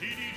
King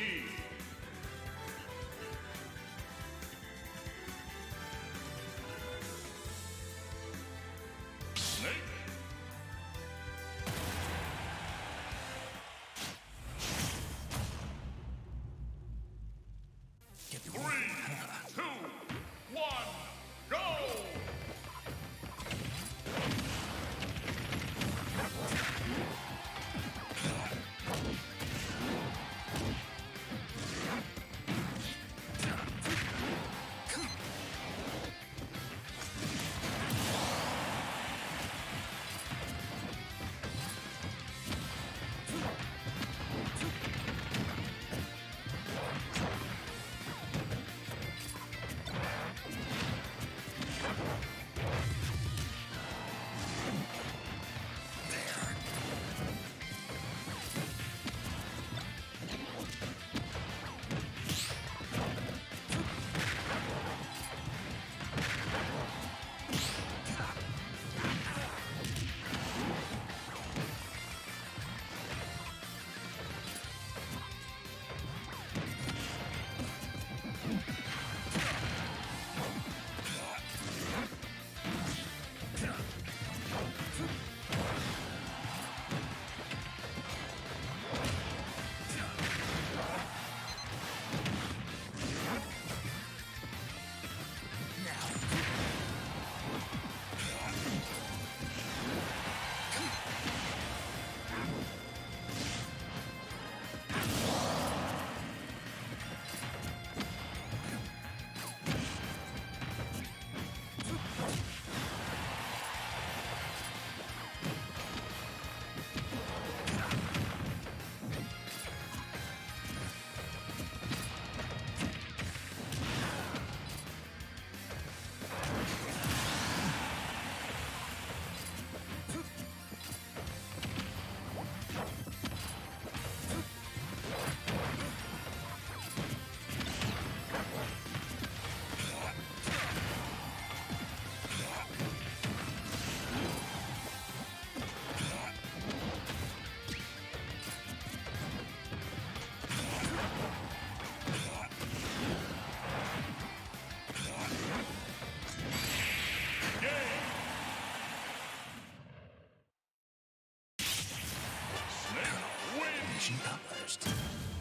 Mission accomplished.